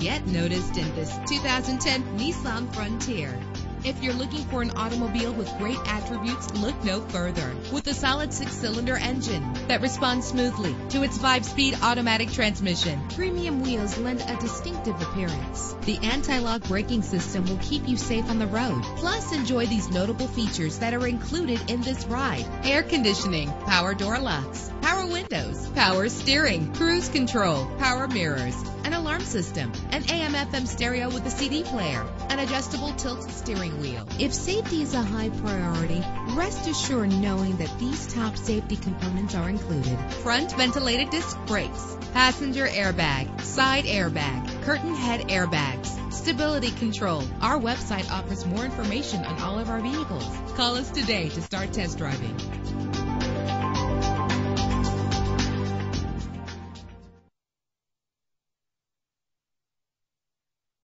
Get noticed in this 2010 Nissan Frontier. If you're looking for an automobile with great attributes, look no further. With a solid six-cylinder engine that responds smoothly to its five-speed automatic transmission, premium wheels lend a distinctive appearance. The anti-lock braking system will keep you safe on the road. Plus, enjoy these notable features that are included in this ride. Air conditioning, power door locks, power windows, power steering, cruise control, power mirrors, an alarm system, an AM FM stereo with a CD player, an adjustable tilt steering wheel. If safety is a high priority, rest assured knowing that these top safety components are included. Front ventilated disc brakes, passenger airbag, side airbag, curtain head airbags, stability control. Our website offers more information on all of our vehicles. Call us today to start test driving.